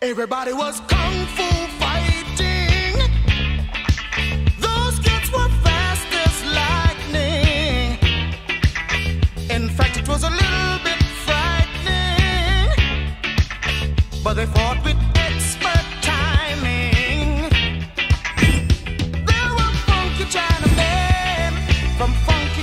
Everybody was kung fu was a little bit frightening, but they fought with expert timing. Were funky Chinamen from funky